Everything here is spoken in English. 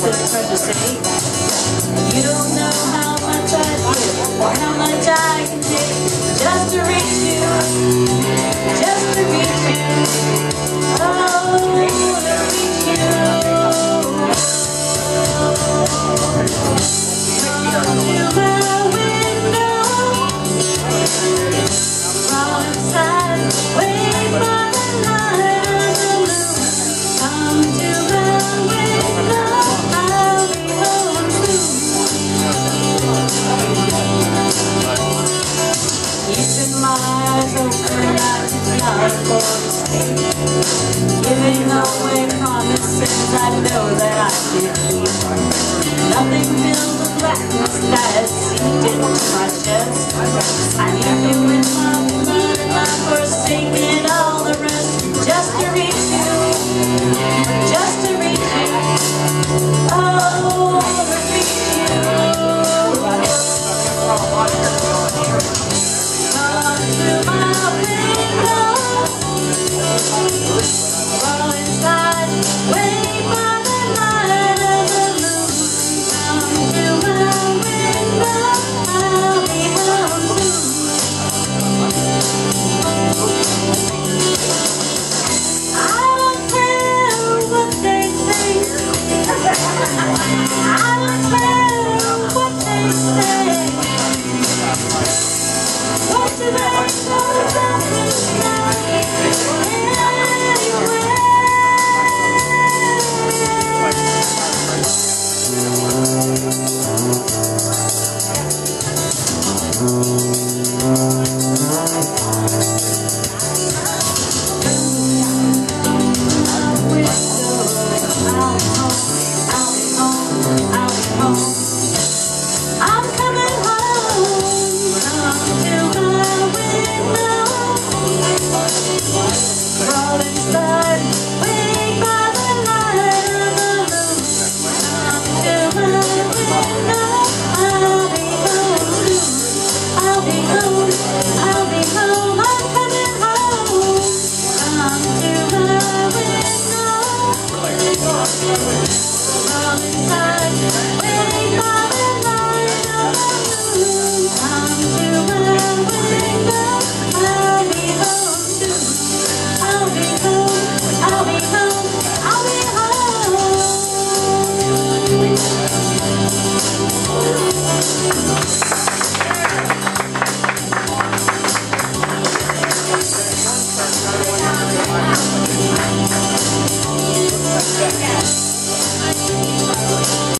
to keep this precious ache. You don't know how Giving away promises I know that I can keep Nothing fills the blackness that has seeped into my I'll be.